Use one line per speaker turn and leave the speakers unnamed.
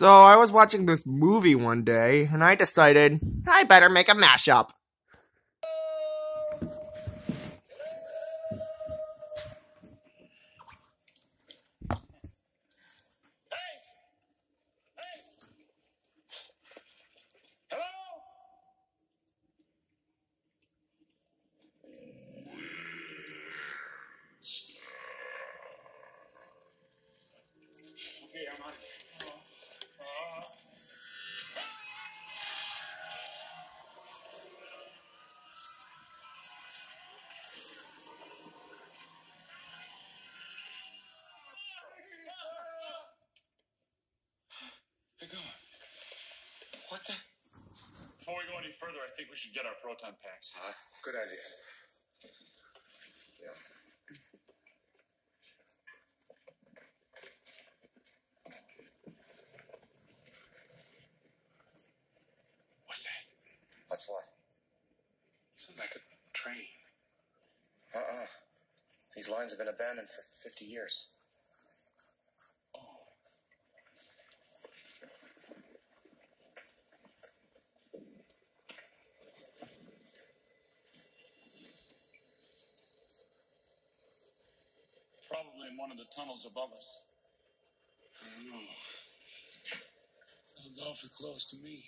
So I was watching this movie one day, and I decided I better make a mashup.
Okay, I'm on.
What the?
Before we go any further, I think we should get our proton packs.
Huh? Good idea. Yeah.
What's that?
That's what?
Sounds like a train.
Uh-uh. These lines have been abandoned for 50 years.
Probably in one of the tunnels above us. I don't know. Sounds awfully close to me.